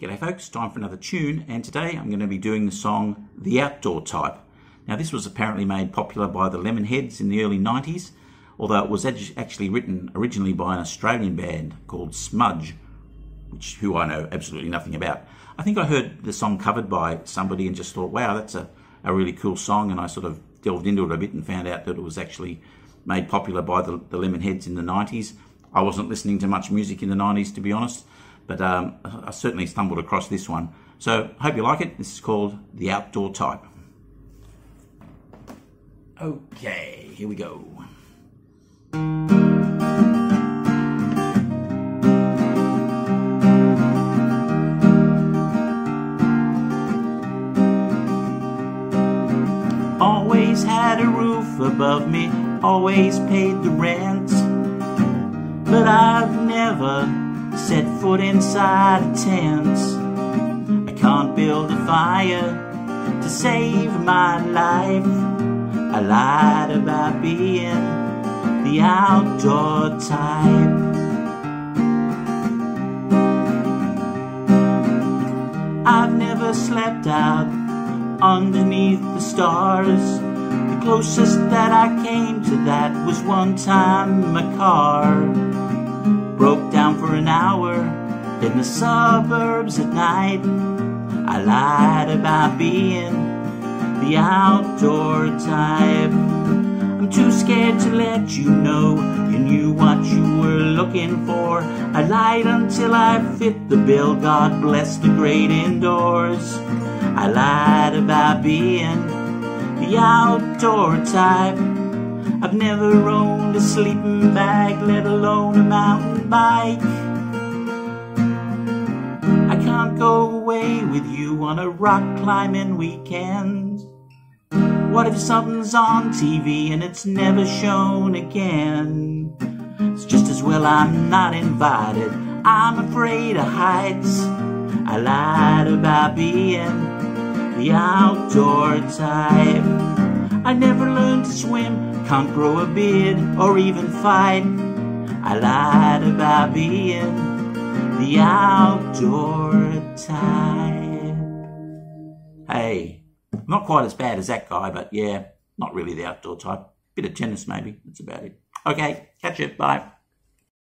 G'day folks, time for another tune and today I'm going to be doing the song The Outdoor Type. Now this was apparently made popular by the Lemonheads in the early 90s, although it was actually written originally by an Australian band called Smudge, which who I know absolutely nothing about. I think I heard the song covered by somebody and just thought, wow, that's a, a really cool song and I sort of delved into it a bit and found out that it was actually made popular by the, the Lemonheads in the 90s. I wasn't listening to much music in the 90s to be honest, but um, I certainly stumbled across this one. So I hope you like it. This is called The Outdoor Type. Okay, here we go. Always had a roof above me, always paid the rent. But I've never set foot inside a tent. I can't build a fire to save my life. I lied about being the outdoor type. I've never slept out underneath the stars. The closest that I came to that was one time in a car down for an hour in the suburbs at night. I lied about being the outdoor type. I'm too scared to let you know you knew what you were looking for. I lied until I fit the bill. God bless the great indoors. I lied about being the outdoor type. I've never owned a sleeping bag, bike. I can't go away with you on a rock climbing weekend. What if something's on TV and it's never shown again? It's just as well I'm not invited. I'm afraid of heights. I lied about being the outdoor type. I never learned to swim can't grow a beard or even fight. I about being the outdoor type. Hey, not quite as bad as that guy, but yeah, not really the outdoor type. Bit of tennis maybe, that's about it. Okay, catch you, bye.